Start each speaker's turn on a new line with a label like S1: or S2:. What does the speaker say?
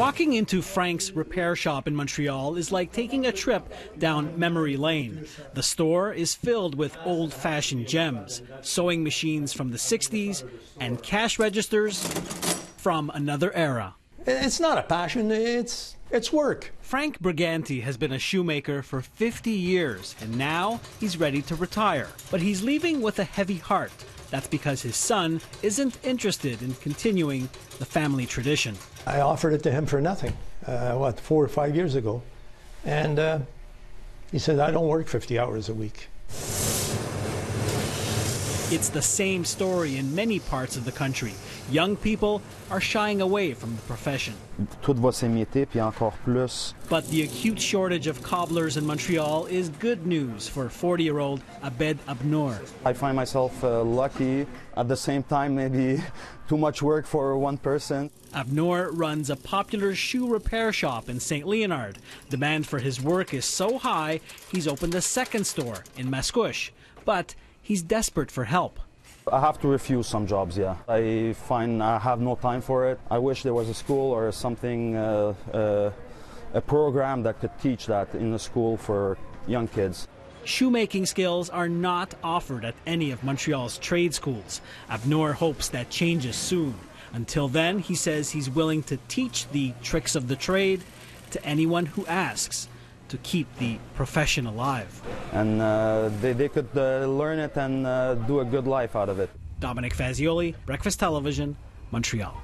S1: Walking into Frank's repair shop in Montreal is like taking a trip down memory lane. The store is filled with old fashioned gems, sewing machines from the 60s, and cash registers from another era.
S2: It's not a passion, it's, it's work.
S1: Frank Briganti has been a shoemaker for 50 years, and now he's ready to retire. But he's leaving with a heavy heart. That's because his son isn't interested in continuing the family tradition.
S2: I offered it to him for nothing, uh, what, four or five years ago. And uh, he said, I don't work 50 hours a week.
S1: It's the same story in many parts of the country. Young people are shying away from the profession.
S3: Tout va s'imiter, puis encore plus.
S1: But the acute shortage of cobblers in Montreal is good news for 40 year old Abed Abnour.
S3: I find myself uh, lucky. At the same time, maybe too much work for one person.
S1: Abnour runs a popular shoe repair shop in St. Leonard. Demand for his work is so high, he's opened a second store in Mascouche. But he's desperate for help.
S3: I have to refuse some jobs, yeah. I find I have no time for it. I wish there was a school or something, uh, uh, a program that could teach that in the school for young kids.
S1: Shoemaking skills are not offered at any of Montreal's trade schools. Abnour hopes that changes soon. Until then, he says he's willing to teach the tricks of the trade to anyone who asks to keep the profession alive.
S3: And uh, they, they could uh, learn it and uh, do a good life out of it.
S1: Dominic Fazioli, Breakfast Television, Montreal.